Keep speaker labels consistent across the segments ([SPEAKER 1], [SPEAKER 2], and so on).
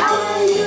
[SPEAKER 1] I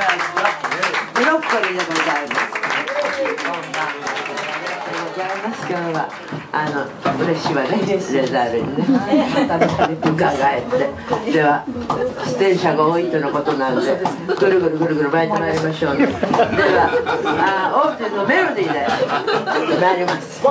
[SPEAKER 1] ブロッコリーでございます。ありがとう。ございます。今日はあの嬉しいわね。レザーレにね伺えてでは出演者が多いとのことなんでぐるぐるぐるぐる巻いてまいりましょう、ね、ではあオープンのメロディーで参ります。